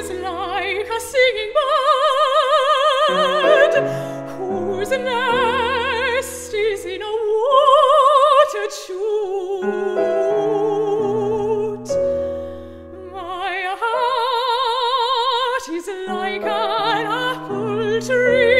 is like a singing bird whose nest is in a water chute. My heart is like an apple tree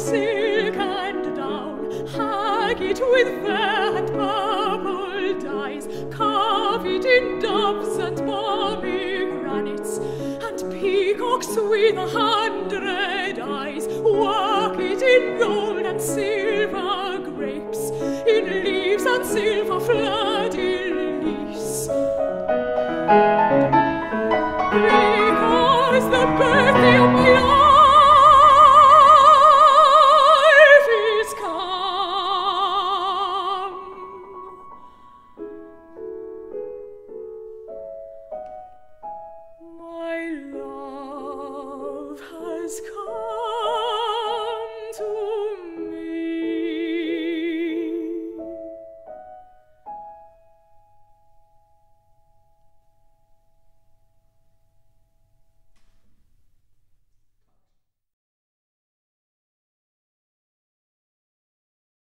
Silk and down, haggard with vair and purple dyes, carve it in doves and balmy granites, and peacocks with a hundred eyes, work it in gold and silver grapes, in leaves and silver fleurs-de-lys. Because the birthday